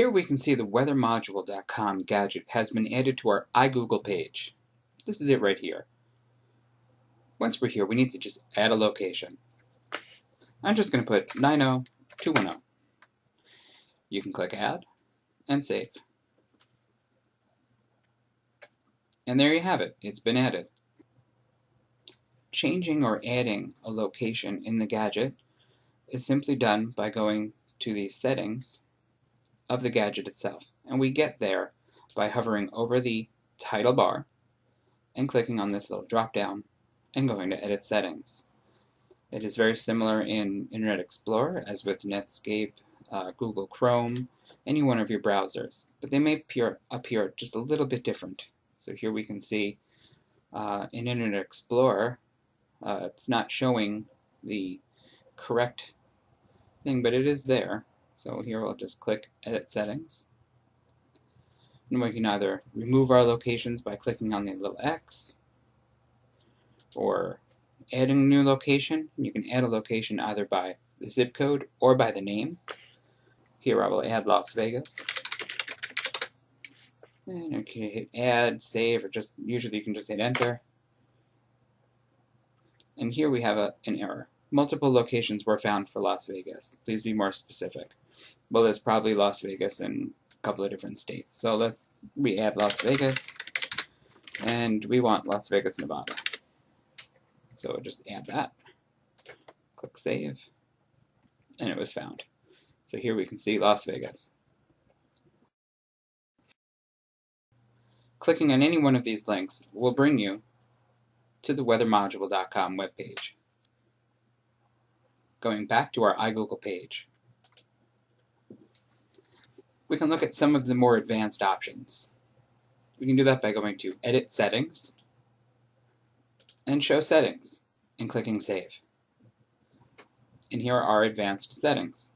Here we can see the weathermodule.com gadget has been added to our iGoogle page. This is it right here. Once we're here, we need to just add a location. I'm just going to put 90210. You can click Add and Save. And there you have it. It's been added. Changing or adding a location in the gadget is simply done by going to the settings of the gadget itself. And we get there by hovering over the title bar and clicking on this little drop down and going to edit settings. It is very similar in Internet Explorer as with Netscape, uh, Google Chrome, any one of your browsers, but they may appear, appear just a little bit different. So here we can see uh, in Internet Explorer, uh, it's not showing the correct thing, but it is there. So here we'll just click Edit Settings. And we can either remove our locations by clicking on the little X, or adding a new location. You can add a location either by the zip code or by the name. Here I will add Las Vegas. And you can hit add, save, or just usually you can just hit enter. And here we have a, an error. Multiple locations were found for Las Vegas. Please be more specific. Well, there's probably Las Vegas in a couple of different states. So let's we add Las Vegas, and we want Las Vegas, Nevada. So we'll just add that. Click Save, and it was found. So here we can see Las Vegas. Clicking on any one of these links will bring you to the weathermodule.com webpage. Going back to our iGoogle page, we can look at some of the more advanced options. We can do that by going to Edit Settings and Show Settings and clicking Save. And here are our advanced settings.